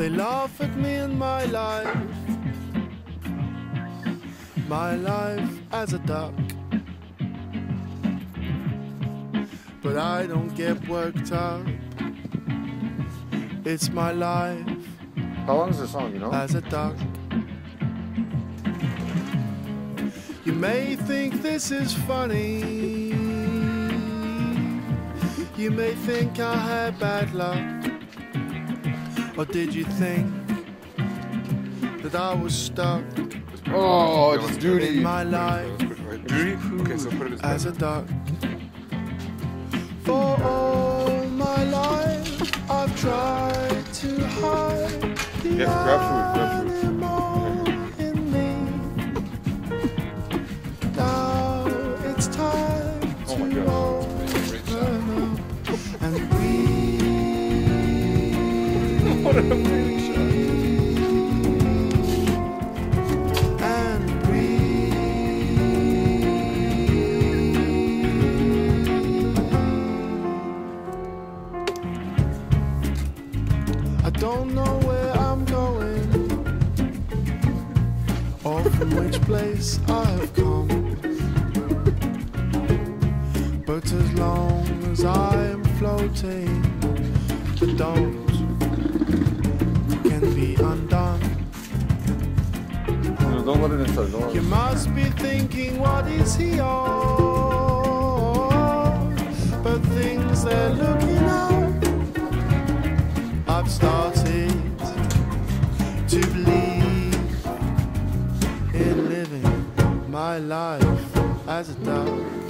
They laugh at me and my life, my life as a duck. But I don't get worked up. It's my life How long is the song, you know? as a duck. You may think this is funny. You may think I had bad luck. Or did you think that I was stuck Oh, it's in duty. my life Duty? Okay, so put it as as a duck? For all my life, I've tried to hide the Yeah, grab food, What a amazing shot. and breathe. I don't know where I'm going or from which place I have come. But as long as I am floating, the don't don't let it inside. Don't let You it must be thinking, what is he on? But things they're looking at, I've started to believe in living my life as a dog.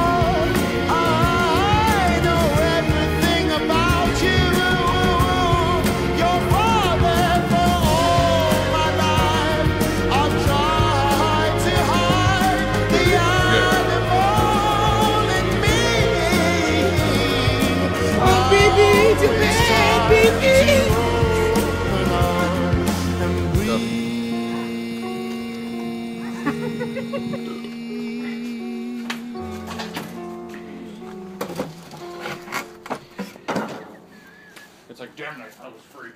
It's like, damn it, I was free.